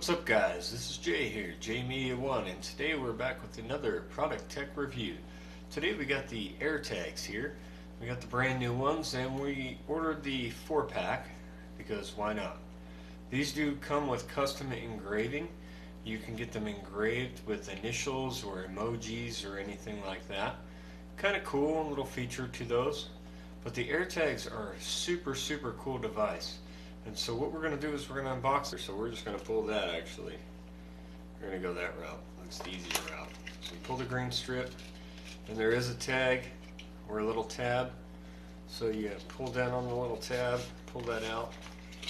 What's up guys, this is Jay here, Jay Media One, and today we're back with another product tech review. Today we got the AirTags here, we got the brand new ones, and we ordered the 4-pack, because why not? These do come with custom engraving, you can get them engraved with initials or emojis or anything like that. Kind of cool, little feature to those, but the AirTags are a super super cool device. And so what we're going to do is we're going to unbox it. So we're just going to pull that actually. We're going to go that route. That's the easier route. So we pull the green strip and there is a tag or a little tab. So you pull down on the little tab, pull that out,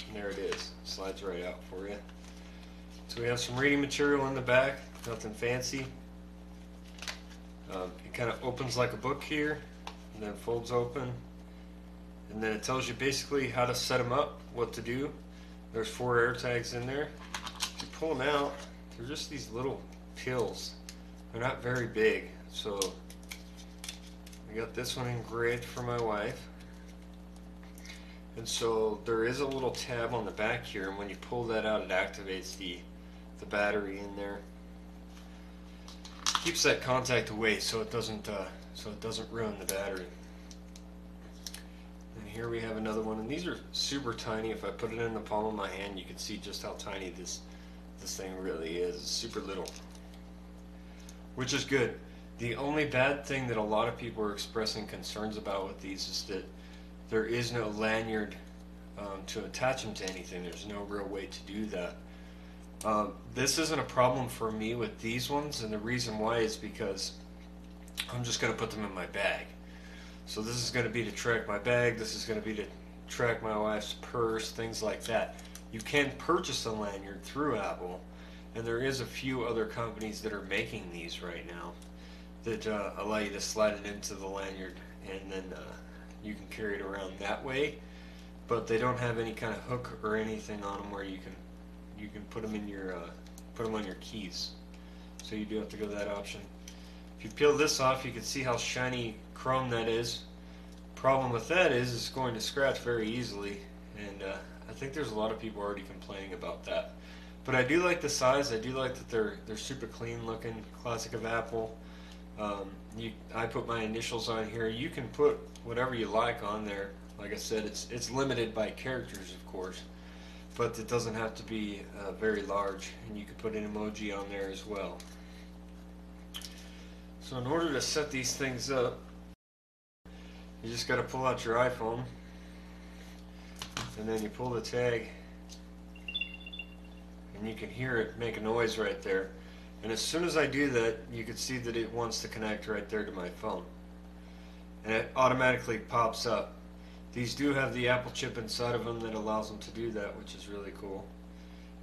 and there it is. Slides right out for you. So we have some reading material in the back, nothing fancy. Um, it kind of opens like a book here and then folds open and then it tells you basically how to set them up, what to do. There's four air tags in there. If you pull them out, they're just these little pills. They're not very big, so I got this one engraved for my wife. And so there is a little tab on the back here, and when you pull that out, it activates the the battery in there. Keeps that contact away, so it doesn't uh, so it doesn't ruin the battery. Here we have another one, and these are super tiny. If I put it in the palm of my hand, you can see just how tiny this this thing really is. It's super little, which is good. The only bad thing that a lot of people are expressing concerns about with these is that there is no lanyard um, to attach them to anything. There's no real way to do that. Um, this isn't a problem for me with these ones, and the reason why is because I'm just going to put them in my bag. So this is going to be to track my bag, this is going to be to track my wife's purse, things like that. You can purchase a lanyard through Apple, and there is a few other companies that are making these right now that uh, allow you to slide it into the lanyard and then uh, you can carry it around that way. But they don't have any kind of hook or anything on them where you can you can put them in your uh, put them on your keys. So you do have to go that option. If you peel this off, you can see how shiny chrome that is. Problem with that is it's going to scratch very easily, and uh, I think there's a lot of people already complaining about that. But I do like the size. I do like that they're they're super clean looking, classic of Apple. Um, you, I put my initials on here. You can put whatever you like on there. Like I said, it's it's limited by characters, of course, but it doesn't have to be uh, very large, and you can put an emoji on there as well. So in order to set these things up, you just got to pull out your iPhone and then you pull the tag and you can hear it make a noise right there. And as soon as I do that, you can see that it wants to connect right there to my phone. And it automatically pops up. These do have the Apple chip inside of them that allows them to do that, which is really cool.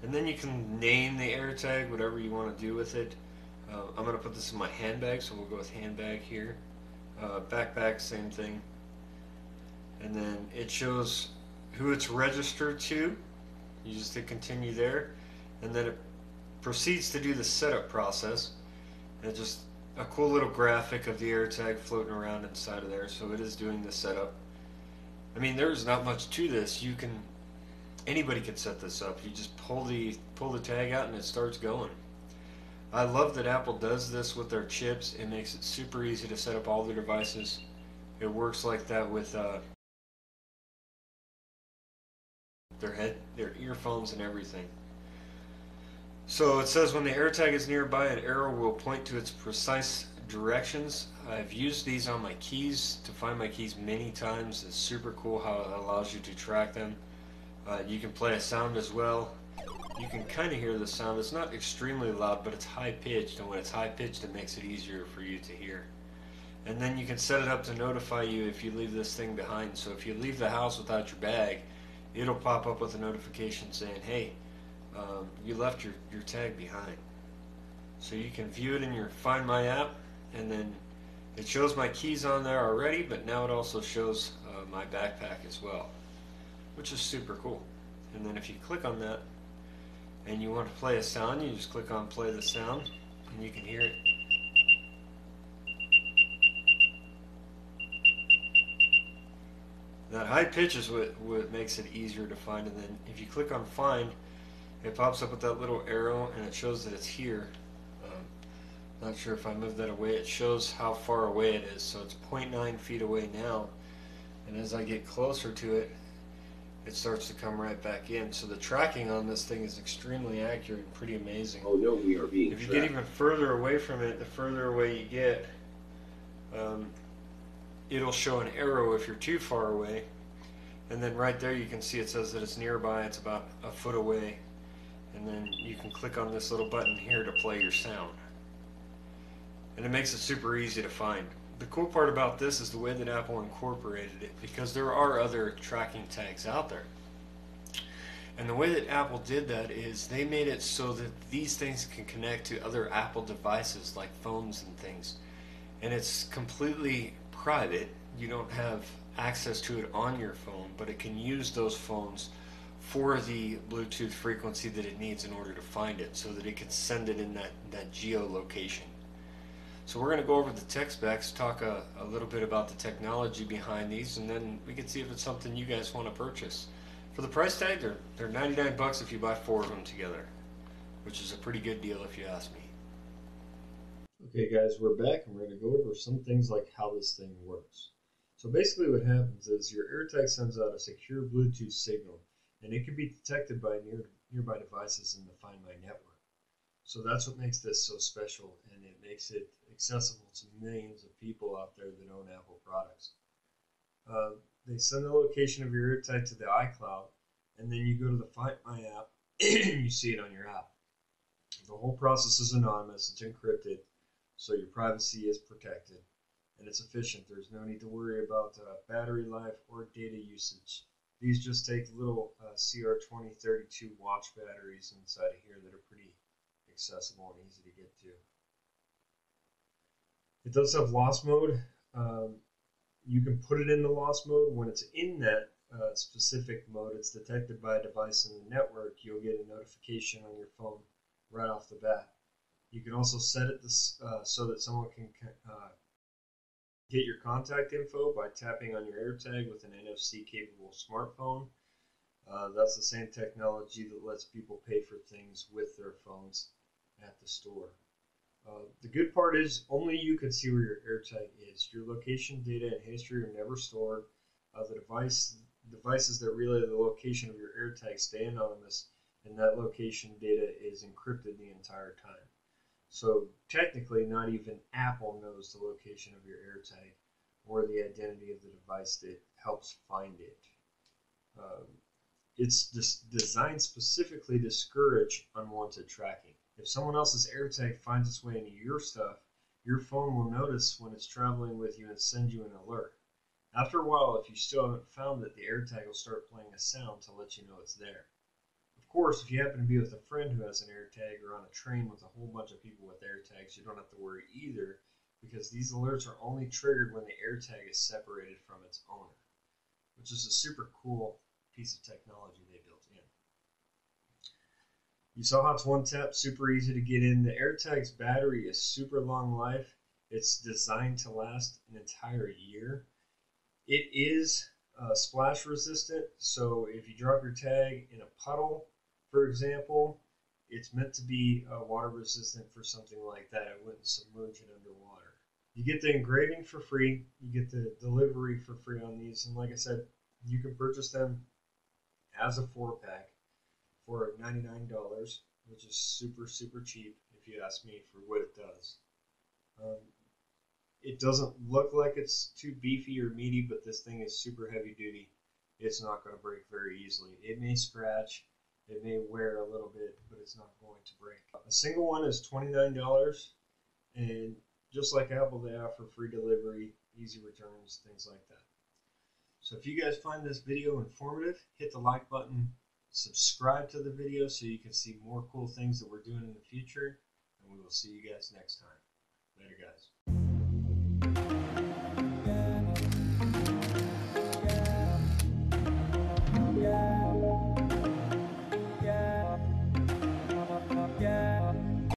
And then you can name the AirTag, whatever you want to do with it. Uh, I'm going to put this in my handbag, so we'll go with handbag here. Uh, backpack, same thing. And then it shows who it's registered to. You just hit continue there. And then it proceeds to do the setup process. And just a cool little graphic of the AirTag floating around inside of there. So it is doing the setup. I mean, there's not much to this. You can, anybody can set this up. You just pull the pull the tag out and it starts going. I love that Apple does this with their chips. It makes it super easy to set up all their devices. It works like that with uh, their head, their earphones, and everything. So it says when the AirTag is nearby, an arrow will point to its precise directions. I've used these on my keys to find my keys many times. It's super cool how it allows you to track them. Uh, you can play a sound as well you can kind of hear the sound. It's not extremely loud, but it's high pitched, and when it's high pitched, it makes it easier for you to hear. And then you can set it up to notify you if you leave this thing behind. So if you leave the house without your bag, it'll pop up with a notification saying, hey, um, you left your, your tag behind. So you can view it in your Find My app, and then it shows my keys on there already, but now it also shows uh, my backpack as well, which is super cool. And then if you click on that, and you want to play a sound, you just click on play the sound and you can hear it. That high pitch is what, what makes it easier to find and then if you click on find it pops up with that little arrow and it shows that it's here. Um, not sure if I move that away. It shows how far away it is. So it's 0.9 feet away now. And as I get closer to it, it starts to come right back in. So the tracking on this thing is extremely accurate and pretty amazing. Oh no, we are being If you tracked. get even further away from it, the further away you get, um, it'll show an arrow if you're too far away. And then right there you can see it says that it's nearby, it's about a foot away. And then you can click on this little button here to play your sound. And it makes it super easy to find. The cool part about this is the way that Apple incorporated it because there are other tracking tags out there. And the way that Apple did that is they made it so that these things can connect to other Apple devices like phones and things. And it's completely private. You don't have access to it on your phone, but it can use those phones for the Bluetooth frequency that it needs in order to find it so that it can send it in that, that geolocation. So we're going to go over the tech specs, talk a, a little bit about the technology behind these, and then we can see if it's something you guys want to purchase. For the price tag, they're, they're 99 bucks if you buy four of them together, which is a pretty good deal if you ask me. Okay guys, we're back and we're going to go over some things like how this thing works. So basically what happens is your AirTag sends out a secure Bluetooth signal and it can be detected by near, nearby devices in the Find My network. So that's what makes this so special and it makes it accessible to millions of people out there that own Apple products. Uh, they send the location of your AirTag to the iCloud and then you go to the Find My app and you see it on your app. The whole process is anonymous, it's encrypted, so your privacy is protected and it's efficient. There's no need to worry about uh, battery life or data usage. These just take little uh, CR2032 watch batteries inside of here that are pretty accessible and easy to get to. It does have lost mode. Um, you can put it into lost mode. When it's in that uh, specific mode, it's detected by a device in the network. You'll get a notification on your phone right off the bat. You can also set it uh, so that someone can uh, get your contact info by tapping on your AirTag with an NFC capable smartphone. Uh, that's the same technology that lets people pay for things with their phones at the store. Uh, the good part is only you can see where your AirTag is. Your location data and history are never stored. Uh, the device devices that relay the location of your AirTag stay anonymous, and that location data is encrypted the entire time. So technically, not even Apple knows the location of your AirTag or the identity of the device that helps find it. Um, it's designed specifically to discourage unwanted tracking. If someone else's AirTag finds its way into your stuff, your phone will notice when it's traveling with you and send you an alert. After a while, if you still haven't found it, the AirTag will start playing a sound to let you know it's there. Of course, if you happen to be with a friend who has an AirTag or on a train with a whole bunch of people with AirTags, you don't have to worry either because these alerts are only triggered when the AirTag is separated from its owner, which is a super cool piece of technology they built. You saw how it's one tap, super easy to get in. The AirTag's battery is super long life. It's designed to last an entire year. It is uh, splash resistant, so if you drop your tag in a puddle, for example, it's meant to be uh, water resistant for something like that. It wouldn't submerge it underwater. You get the engraving for free. You get the delivery for free on these. And like I said, you can purchase them as a four pack for $99, which is super, super cheap if you ask me for what it does. Um, it doesn't look like it's too beefy or meaty, but this thing is super heavy duty. It's not going to break very easily. It may scratch, it may wear a little bit, but it's not going to break. A single one is $29, and just like Apple, they offer free delivery, easy returns, things like that. So if you guys find this video informative, hit the like button, subscribe to the video so you can see more cool things that we're doing in the future, and we will see you guys next time. Later, guys.